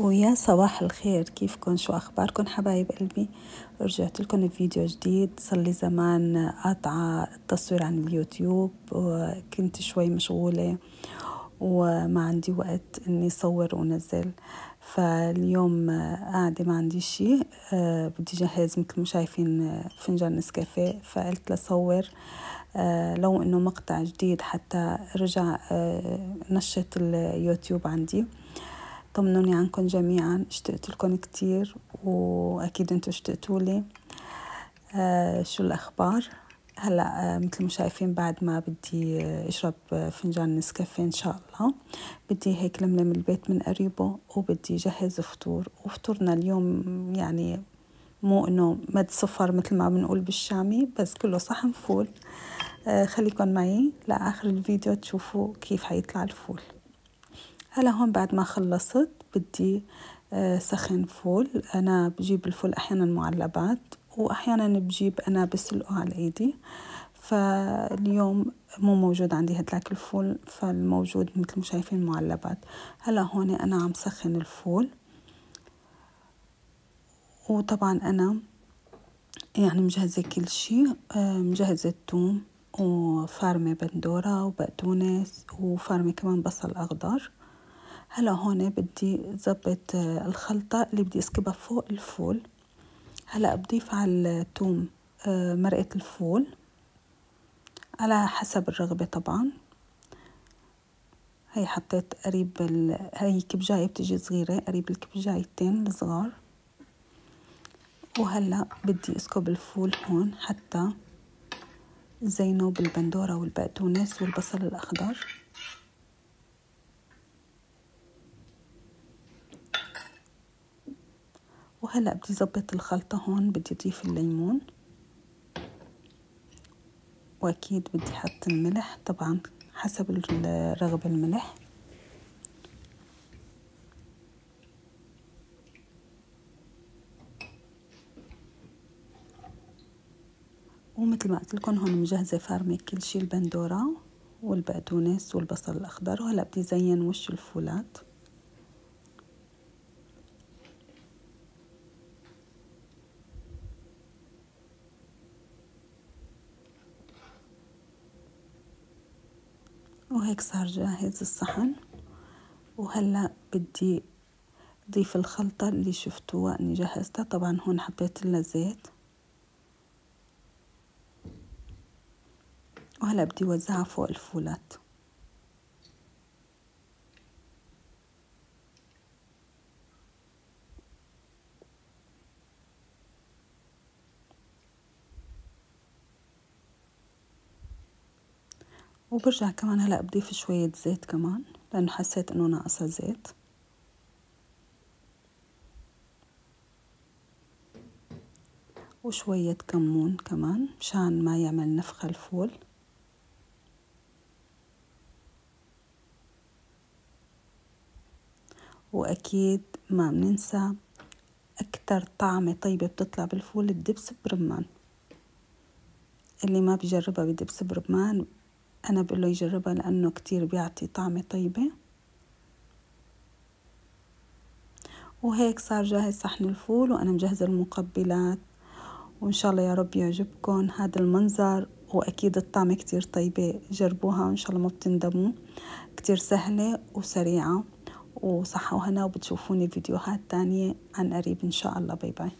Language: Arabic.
ويا صباح الخير. كيفكن؟ شو أخباركن حبايب قلبي؟ رجعت لكم بفيديو جديد. صار لي زمان قاطعة التصوير عن اليوتيوب وكنت شوي مشغولة وما عندي وقت إني صور ونزل. فاليوم قاعدة ما عندي شي بدي جهز مثل ما شايفين فنجان نسكافيه. فقلت لصور لو إنه مقطع جديد حتى رجع نشط اليوتيوب عندي. طمنوني عنكم جميعا اشتقت لكم كتير وأكيد أنتم اشتقتوا لي. آه شو الأخبار؟ هلأ آه مثل ما شايفين بعد ما بدي أشرب فنجان نسكافيه إن شاء الله. بدي هيك لملم البيت من قريبه وبدي جهز فطور. وفطورنا اليوم يعني مو إنه مد صفر مثل ما بنقول بالشامي بس كله صحن فول. آه خليكم معي لآخر الفيديو تشوفوا كيف حيطلع الفول. هلا هون بعد ما خلصت بدي سخن فول. أنا بجيب الفول أحيانا معلبات وأحيانا بجيب أنا بسلقه على إيدي فاليوم مو موجود عندي هدلاك الفول فالموجود مثل ما شايفين معلبات. هلا هون أنا عم سخن الفول. وطبعا أنا يعني مجهزة كل شي مجهزة الثوم وفارمة بندورة وبقدونس وفارمة كمان بصل أخضر. هلا هون بدي زبط الخلطة اللي بدي اسكبها فوق الفول. هلا بضيف على الثوم مرقة الفول على حسب الرغبة طبعا. هي حطيت قريب ال... هي كبجاية بتجي صغيرة قريب الكبجايتين الصغار. وهلا بدي اسكب الفول هون حتى زينه بالبندورة والبقدونس والبصل الأخضر. وهلأ بدي زبط الخلطة هون بدي أضيف الليمون. وأكيد بدي أحط الملح طبعا حسب الرغبة الملح. ومثل ما قلت لكم هون مجهزة فارمة كل شي البندورة والبقدونس والبصل الأخضر. وهلأ بدي زين وش الفولات وهيك صار جاهز الصحن. وهلا بدي ضيف الخلطة اللي شفتوها إني جهزتها. طبعا هون حطيت لها زيت وهلا بدي وزعها فوق الفولات. وبرجع كمان هلا بضيف شوية زيت كمان لأنه حسيت إنه ناقصة زيت. وشوية كمون كمان مشان ما يعمل نفخة الفول. وأكيد ما بننسى أكتر طعمة طيبة بتطلع بالفول الدبس برمان. اللي ما بيجربها بدبس برمان أنا بقول له يجربها لأنه كتير بيعطي طعمة طيبة. وهيك صار جاهز صحن الفول وأنا مجهزة المقبلات. وإن شاء الله يا رب يعجبكم هذا المنظر. وأكيد الطعمة كتير طيبة جربوها وإن شاء الله ما بتندموا. كتير سهلة وسريعة. وصحة وهنا وبتشوفوني فيديوهات تانية. عن قريب إن شاء الله. bye bye